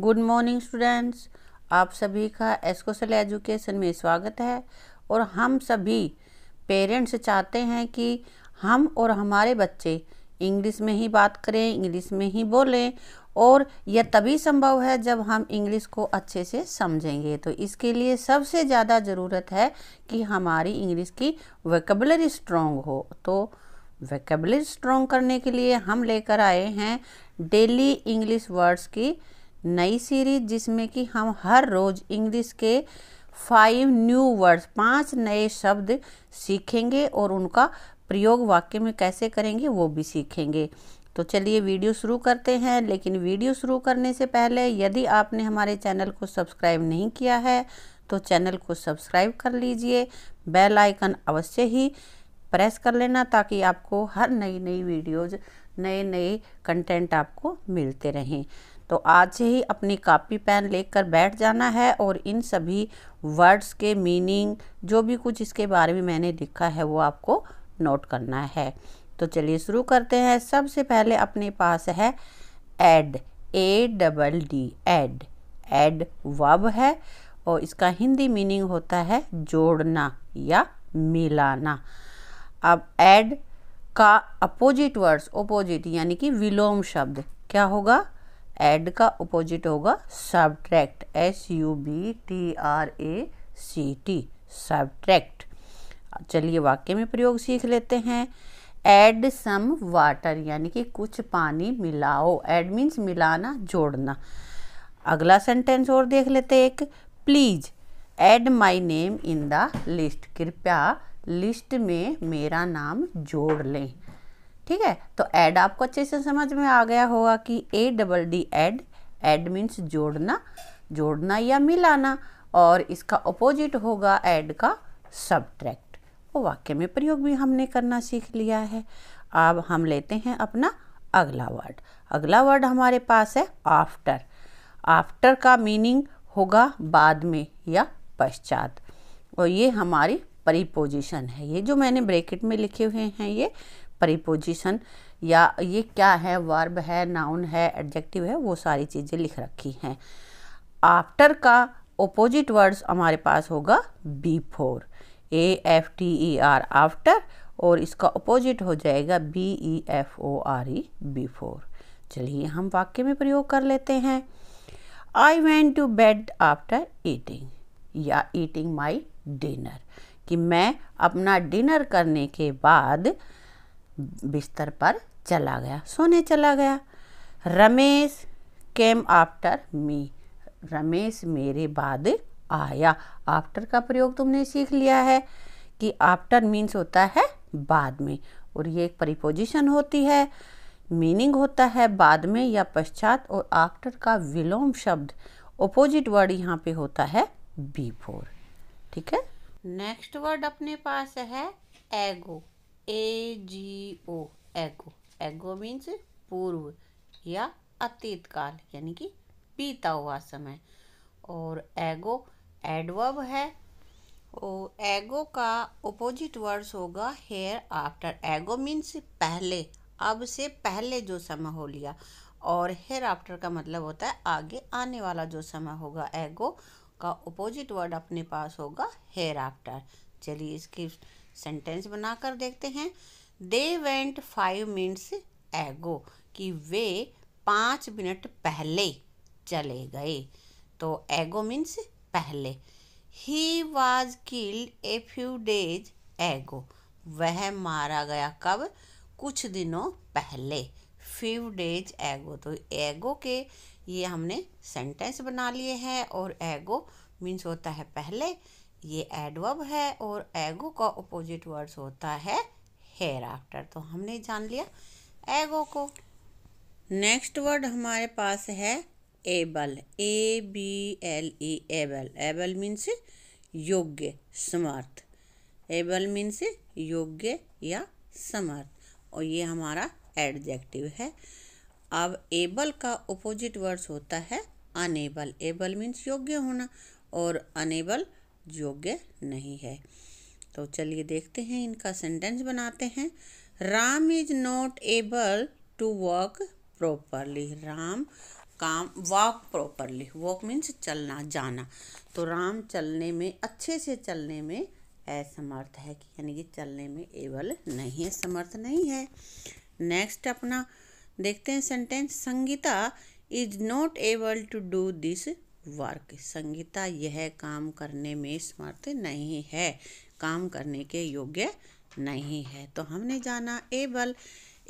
Good morning students, आप सभी का एस्कोसल एजुकेशन में स्वागत है और हम सभी पेरेंट्स चाहते हैं कि हम और हमारे बच्चे इंग्लिश में ही बात करें, इंग्लिश में ही बोलें और यह तभी संभव है जब हम इंग्लिश को अच्छे से समझेंगे। तो इसके लिए सबसे ज़्यादा ज़रूरत है कि हमारी इंग्लिश की वोकेबलरी स्ट्रॉन्ग हो। तो वोकेबलरी स्ट्रॉन्ग करने के लिए हम लेकर आए हैं डेली इंग्लिश वर्ड्स की नई सीरीज़ जिसमें कि हम हर रोज़ इंग्लिश के फाइव न्यू वर्ड्स, पाँच नए शब्द सीखेंगे और उनका प्रयोग वाक्य में कैसे करेंगे वो भी सीखेंगे। तो चलिए वीडियो शुरू करते हैं, लेकिन वीडियो शुरू करने से पहले यदि आपने हमारे चैनल को सब्सक्राइब नहीं किया है तो चैनल को सब्सक्राइब कर लीजिए, बेल आइकन अवश्य ही प्रेस कर लेना ताकि आपको हर नई नई वीडियोज़ नए नए कंटेंट आपको मिलते रहें। तो आज से ही अपनी कापी पेन लेकर बैठ जाना है और इन सभी वर्ड्स के मीनिंग, जो भी कुछ इसके बारे में मैंने लिखा है, वो आपको नोट करना है। तो चलिए शुरू करते हैं। सबसे पहले अपने पास है add A double D add add वब है और इसका हिंदी मीनिंग होता है जोड़ना या मिलाना। अब एड का अपोजिट वर्ड्स, अपोजिट यानी कि विलोम शब्द, क्या होगा? एड का अपोजिट होगा subtract S U B T R A C T subtract चलिए वाक्य में प्रयोग सीख लेते हैं। एड सम वाटर यानी कि कुछ पानी मिलाओ। एड मीन्स मिलाना, जोड़ना। अगला सेंटेंस और देख लेते एक। Please add my name in the list कृपया लिस्ट में मेरा नाम जोड़ लें। ठीक है? तो ऐड आपको अच्छे से समझ में आ गया होगा कि A double D add add means जोड़ना जोड़ना या मिलाना और इसका अपोजिट होगा एड का सब्ट्रैक्ट वो वाक्य में प्रयोग भी हमने करना सीख लिया है। अब हम लेते हैं अपना अगला वर्ड अगला वर्ड हमारे पास है आफ्टर आफ्टर का मीनिंग होगा बाद में या पश्चात। और ये हमारी परिपोजिशन है। ये जो मैंने ब्रैकेट में लिखे हुए हैं, ये परिपोजिशन या ये क्या है वर्ब है नाउन है एडजेक्टिव है, वो सारी चीज़ें लिख रखी हैं। आफ्टर का ओपोजिट वर्ड्स हमारे पास होगा before A F T E R after और इसका अपोजिट हो जाएगा B E F O R E before चलिए हम वाक्य में प्रयोग कर लेते हैं। I went to bed after eating या ईटिंग माई डिनर कि मैं अपना डिनर करने के बाद बिस्तर पर चला गया, सोने चला गया। Ramesh came after me Ramesh मेरे बाद आया। आफ्टर का प्रयोग तुमने सीख लिया है कि आफ्टर मीन्स होता है बाद में, और ये एक परिपोजिशन होती है। मीनिंग होता है बाद में या पश्चात, और आफ्टर का विलोम शब्द ओपोजिट वर्ड यहाँ पे होता है बी फोर ठीक है? नेक्स्ट वर्ड अपने पास है एगो ए जी ओ एगो एगो मीन्स पूर्व या अतीत काल यानी कि बीता हुआ समय। और एगो एडवर्ब है। और एगो का अपोजिट वर्ड्स होगा हेयर आफ्टर एगो मीन्स पहले। अब से पहले जो समय हो लिया। और हेयर आफ्टर का मतलब होता है आगे आने वाला जो समय होगा। एगो का ओपोजिट वर्ड अपने पास होगा हेयर आफ्टर चलिए इसकी सेंटेंस बनाकर देखते हैं। दे वेंट फाइव मिनट्स एगो कि वे पाँच मिनट पहले चले गए। तो एगो मीन्स पहले। He was killed a few days ago वह मारा गया कब? कुछ दिनों पहले। फ्यू डेज़ एगो तो एगो के ये हमने सेंटेंस बना लिए हैं और एगो मीन्स होता है पहले। ये एडवर्ब है और एगो का अपोजिट वर्ड्स होता है हेयर आफ्टर तो हमने जान लिया एगो को। नेक्स्ट वर्ड हमारे पास है able A B L E able able means योग्य, समर्थ। एबल मीन्स योग्य या समर्थ। और ये हमारा एडजेक्टिव है। अब एबल का अपोजिट वर्ड्स होता है अनेबल एबल मीन्स योग्य होना और अनेबल योग्य नहीं है। तो चलिए देखते हैं, इनका सेंटेंस बनाते हैं। Ram is not able to work properly Ram काम वॉक प्रॉपरली वॉक मीन्स चलना, जाना। तो राम चलने में, अच्छे से चलने में असमर्थ है कि यानी कि चलने में एबल नहीं है समर्थ नहीं है। नेक्स्ट अपना देखते हैं sentence Sangeeta is not able to do this work. Sangeeta, यह काम करने में समर्थ नहीं है। काम करने के योग्य नहीं है। तो हमने जाना able.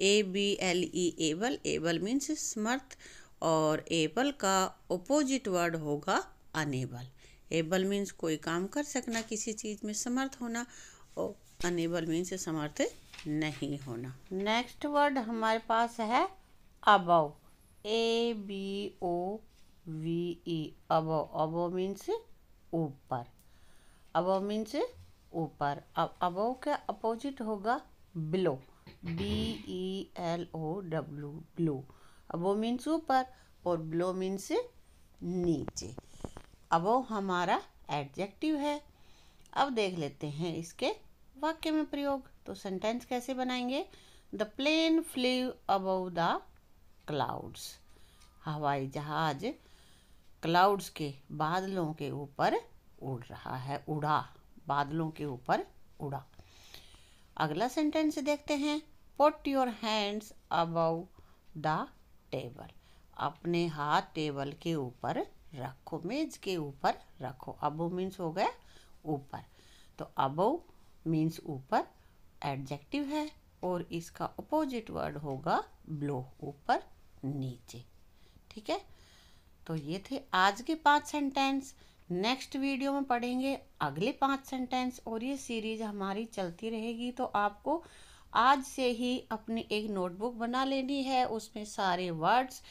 A B L E able. Able means समर्थ और एबल का ओपोजिट वर्ड होगा अनेबल एबल मीन्स कोई काम कर सकना, किसी चीज़ में समर्थ होना और अनेबल मीन्स समर्थ नहीं होना। नेक्स्ट वर्ड हमारे पास है above A B O V E above above means ऊपर। अबव मीन्स ऊपर। अब अबव का अपोजिट होगा? Below B E L O W below above means ऊपर और ब्लो मीन्स नीचे। अबो हमारा एडजेक्टिव है। अब देख लेते हैं इसके वाक्य में प्रयोग। तो सेंटेंस कैसे बनाएँगे? The plane flew above the clouds हवाई जहाज़ क्लाउड्स के बादलों के ऊपर उड़ रहा है, उड़ा, बादलों के ऊपर उड़ा। अगला सेंटेंस देखते हैं। Put your hands above the table अपने हाथ टेबल के ऊपर रखो मेज के ऊपर रखो। अबो मीन्स हो गया ऊपर। तो अबो मीन्स ऊपर एडजेक्टिव है और इसका अपोजिट वर्ड होगा ब्लो ऊपर, नीचे। ठीक है? तो ये थे आज के पाँच सेंटेंस नेक्स्ट वीडियो में पढ़ेंगे अगले पाँच सेंटेंस और ये सीरीज़ हमारी चलती रहेगी। तो आपको आज से ही अपनी एक नोटबुक बना लेनी है, उसमें सारे words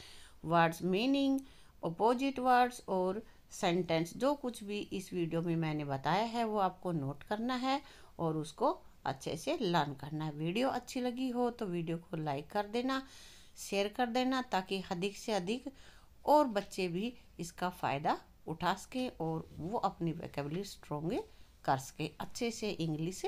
words meaning opposite words और सेंटेंस जो कुछ भी इस वीडियो में मैंने बताया है, वो आपको नोट करना है और उसको अच्छे से लर्न करना है। वीडियो अच्छी लगी हो तो वीडियो को लाइक कर देना शेयर कर देना ताकि अधिक से अधिक और बच्चे भी इसका फ़ायदा उठा सके और वो अपनी वैकेबलरी स्ट्रोंग कर सके, अच्छे से इंग्लिश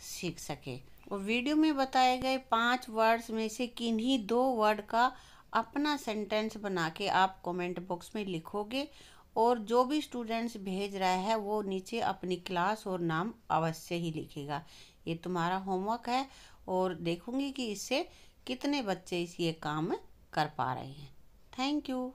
सीख सके। और वीडियो में बताए गए पाँच वर्ड्स में से किन्हीं दो वर्ड का अपना सेंटेंस बना के आप कमेंट बॉक्स में लिखोगे और जो भी स्टूडेंट्स भेज रहा है वो नीचे अपनी क्लास और नाम अवश्य ही लिखेगा। ये तुम्हारा होमवर्क है और देखूँगी कि इससे कितने बच्चे इस ये काम कर पा रहे हैं। Thank you